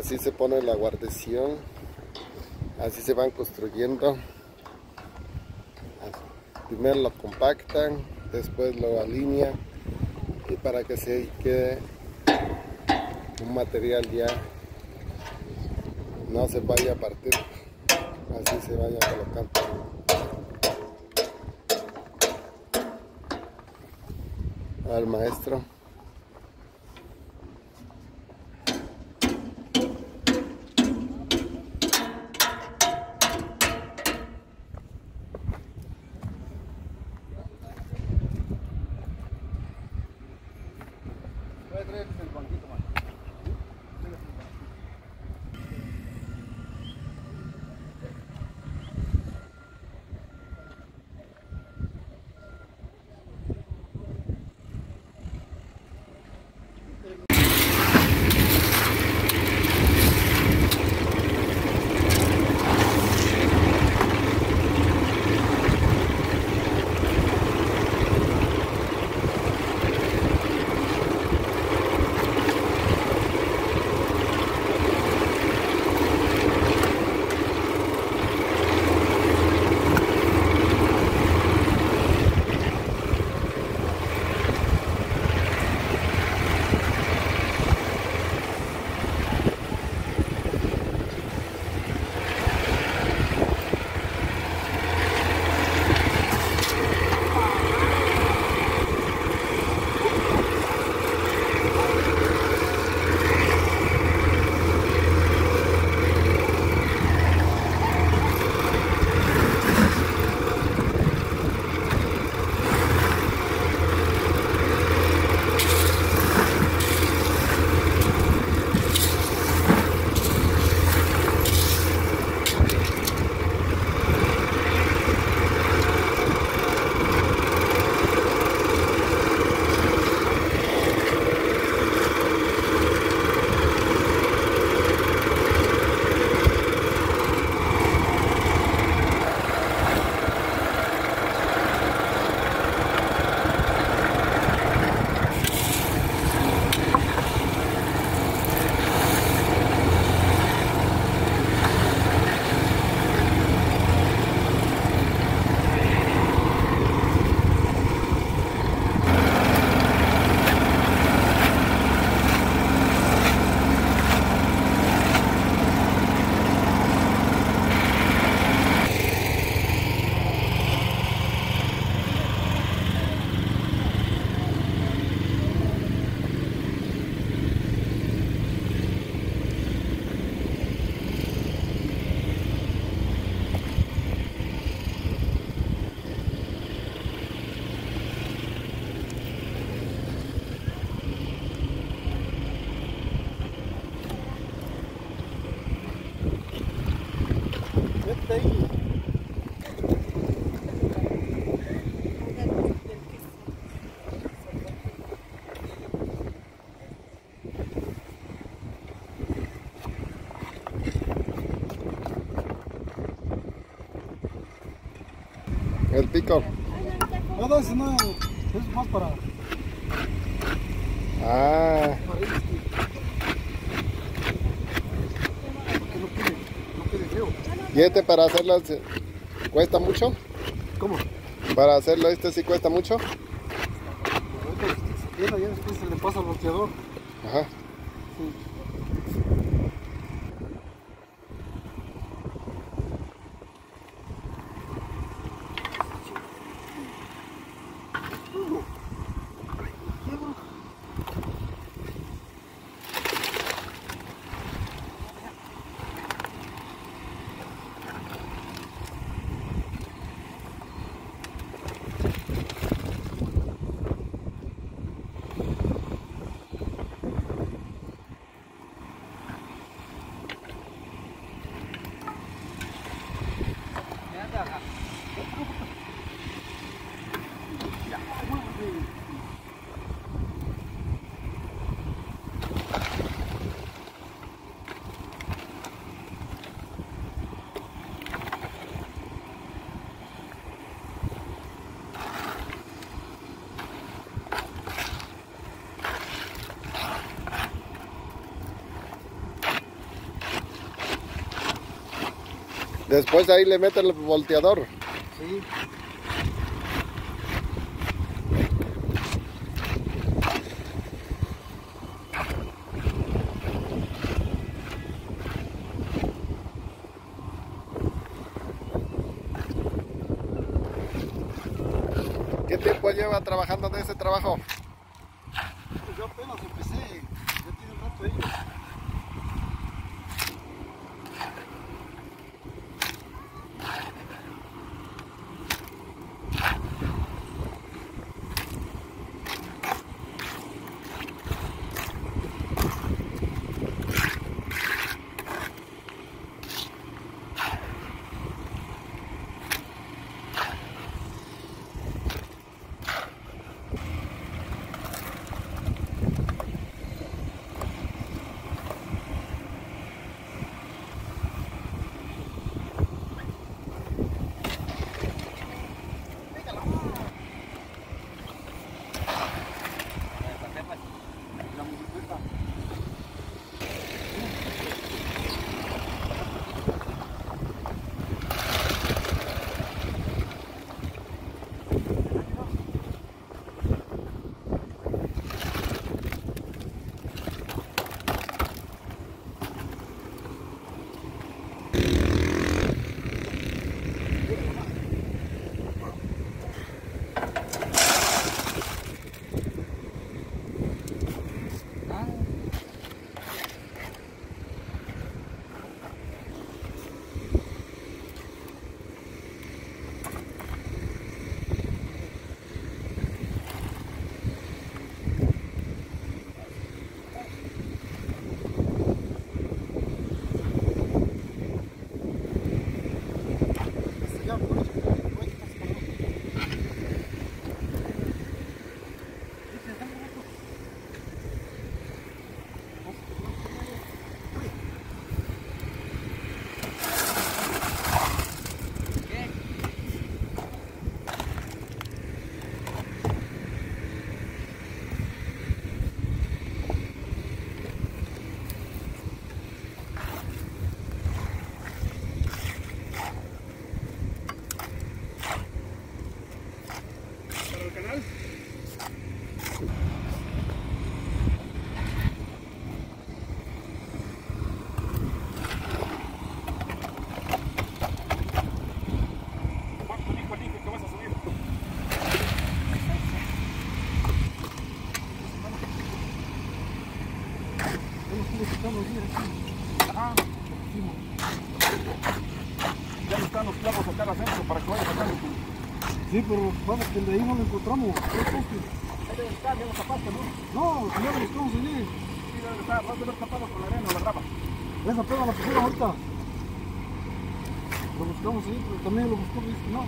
Así se pone la guarnición. Así se van construyendo. Primero lo compactan, después lo alinean y para que se quede un material ya no se vaya a partir, así se vaya colocando. al maestro. El pico. No, no, eso no, es más para, Ah, para este. Que no quede, no quede feo. ¿y este para hacerlo cuesta mucho? ¿Cómo? Para hacerlo este sí cuesta mucho. Se queda, ya después se le pasa al volteador. Ajá. Sí. Después ahí le mete el volteador. ¿Qué tiempo lleva trabajando en ese trabajo? Ya no están los clavos acá al centro para que vayas sacando tu... Sí, pero vamos, que el de ahí no lo encontramos. ¿no? No, ya lo buscamos allí. Sí, debe de estar, vas a ver tapado con la arena o la grava. Esa pega la pusieron ahorita. Lo buscamos ahí, pero también lo buscó, dice no.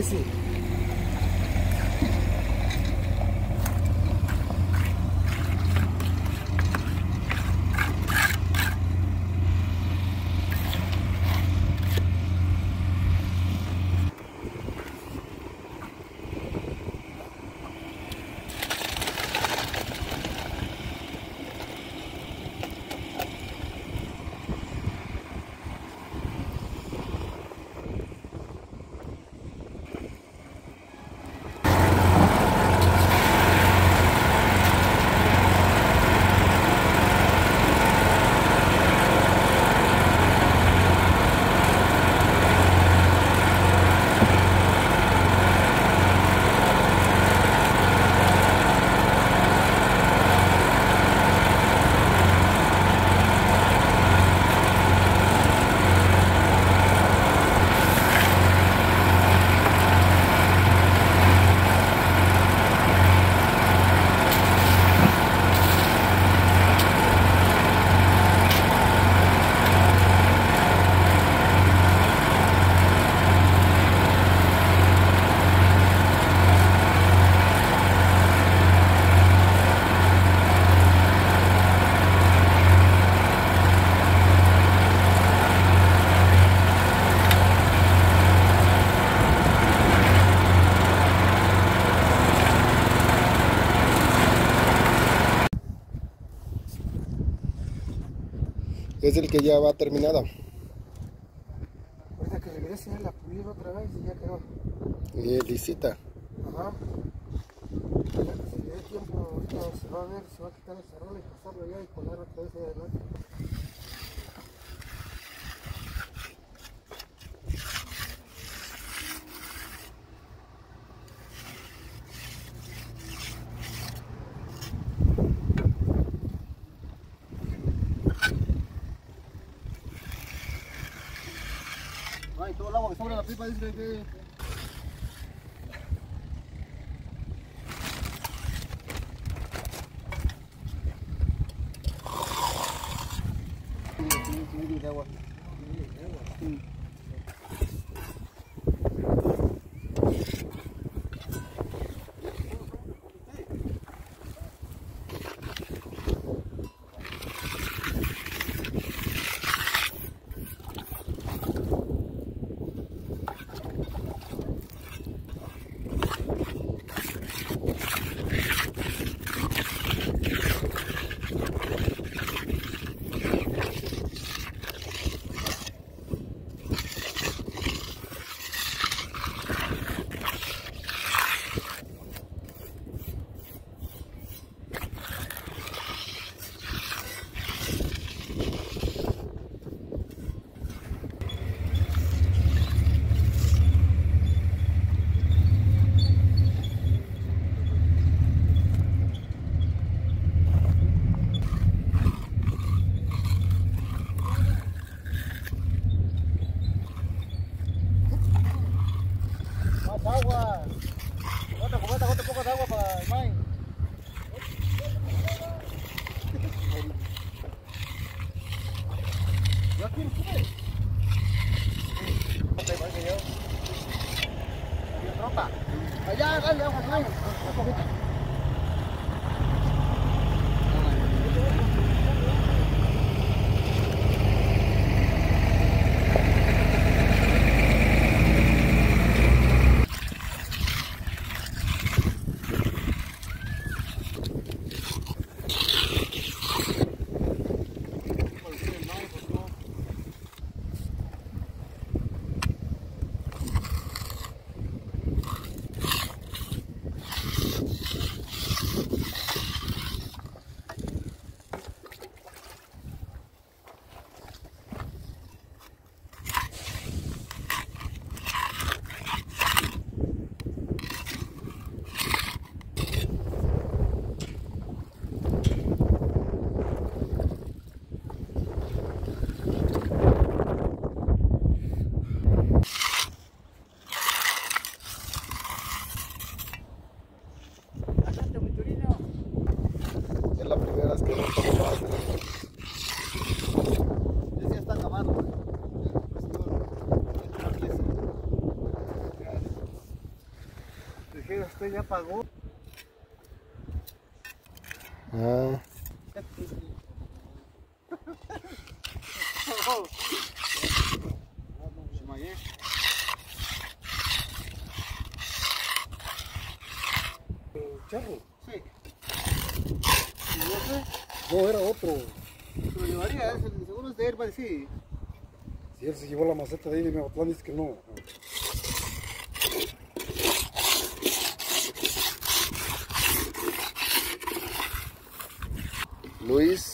Ese. Es el que ya va terminado. Ahorita que regrese a la pulir otra vez y ya quedó. Y licita. Ajá. Ya que Si le dé tiempo, ahorita se va a ver, se va a quitar esa rola y pasarlo allá y poner otra vez ahí adelante. Agua que sobra en la pipa Ese ya está ya pagó. Ah, Charro. No, era otro. Lo llevaría, seguro es de él, va a decir. Si él se llevó la maceta de ahí de Megatlán, dice que no. Luis